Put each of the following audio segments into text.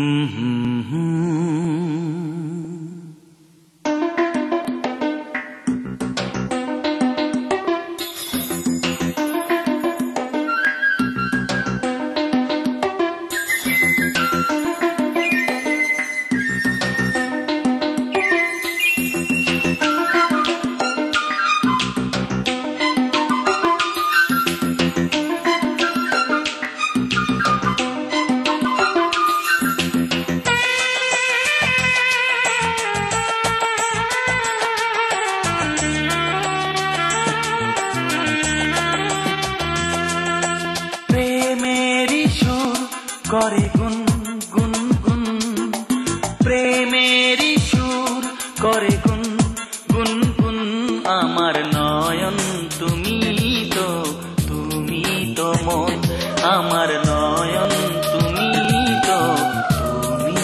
Mm-hmm. করে গুন গুন গুন। প্রেমেরই সুর করে গুন গুন গুন। আমার নয়ন তুমি তো তুমি তো মন। আমার নয়ন তুমি তো, তুমি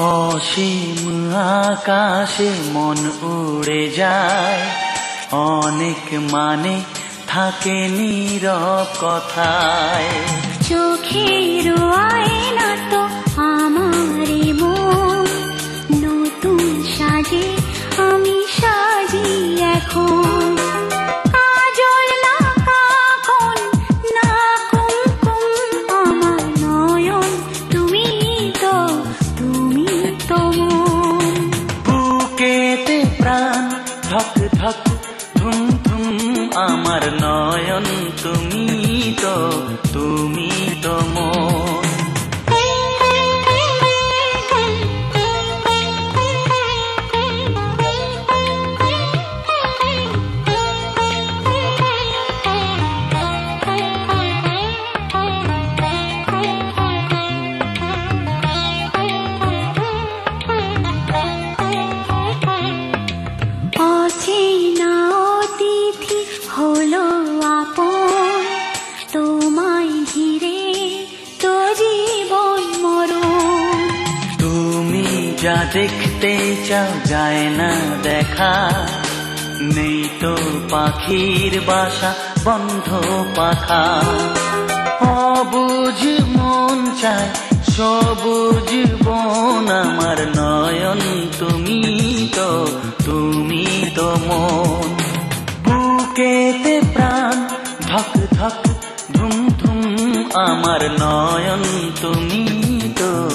অসীম আকাশে মন উড়ে যায়। অনেক মানে থাকে নীরব কথায়। চোখের আয়না তো আমারে নতুন সাজে আমি সাজি এখন। ধক ধক ধুম ধুম আমার নয়ন তুমি তো তুমি তো মন দেখতে চাও যায় না দেখা। নেই তো পাখির বাসা, বন্ধ পাখা। অবুঝ মন চায়, সবুজ বন। আমার নয়ন তুমি তো তুমি তো মন। বুকেতে প্রাণ, ধক ধক ধুম ধুম। আমার নয়ন তুমি তো